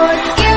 your skin.